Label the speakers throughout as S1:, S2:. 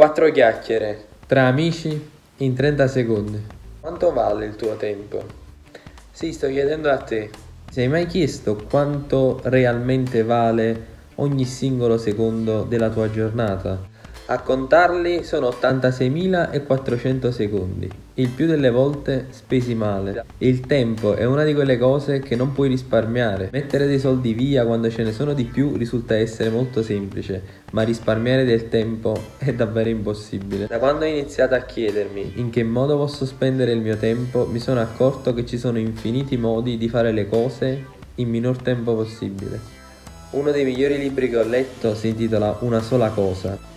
S1: Quattro chiacchiere.
S2: Tra amici in 30 secondi.
S1: Quanto vale il tuo tempo? Sì, sto chiedendo a te.
S2: Ti sei mai chiesto quanto realmente vale ogni singolo secondo della tua giornata?
S1: A contarli sono
S2: 86.400 secondi. Il più delle volte spesi male. Il tempo è una di quelle cose che non puoi risparmiare. Mettere dei soldi via quando ce ne sono di più risulta essere molto semplice, ma risparmiare del tempo è davvero impossibile.
S1: Da quando ho iniziato a chiedermi
S2: in che modo posso spendere il mio tempo, mi sono accorto che ci sono infiniti modi di fare le cose in minor tempo possibile.
S1: Uno dei migliori libri che ho letto
S2: si intitola Una sola cosa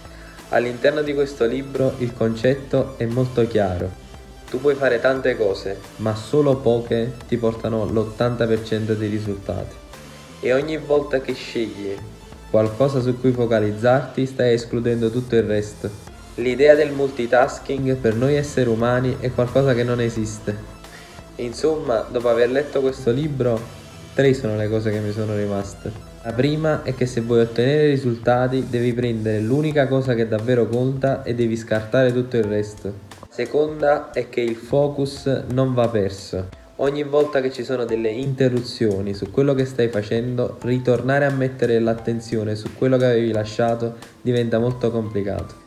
S1: All'interno di questo libro il concetto è molto chiaro. Tu puoi fare tante cose,
S2: ma solo poche ti portano l'80% dei risultati.
S1: E ogni volta che scegli
S2: qualcosa su cui focalizzarti stai escludendo tutto il resto.
S1: L'idea del multitasking
S2: per noi esseri umani è qualcosa che non esiste.
S1: Insomma, dopo aver letto questo libro,
S2: tre sono le cose che mi sono rimaste. La prima è che se vuoi ottenere risultati devi prendere l'unica cosa che davvero conta e devi scartare tutto il resto.
S1: Seconda è che il
S2: focus non va perso.
S1: Ogni volta che ci sono delle
S2: interruzioni su quello che stai facendo, ritornare a mettere l'attenzione su quello che avevi lasciato diventa molto complicato.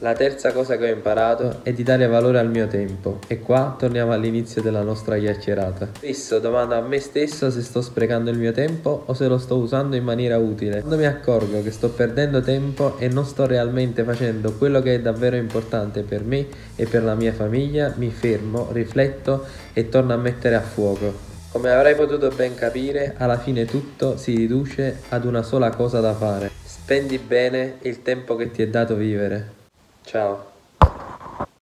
S1: La terza cosa che ho imparato
S2: è di dare valore al mio tempo e qua torniamo all'inizio della nostra chiacchierata.
S1: Spesso domando a me stesso
S2: se sto sprecando il mio tempo o se lo sto usando in maniera utile. Quando mi accorgo che sto perdendo tempo e non sto realmente facendo quello che è davvero importante per me e per la mia famiglia, mi fermo, rifletto e torno a mettere a fuoco.
S1: Come avrai potuto ben capire,
S2: alla fine tutto si riduce ad una sola cosa da fare.
S1: Spendi bene il tempo che ti è dato vivere.
S2: Ciao.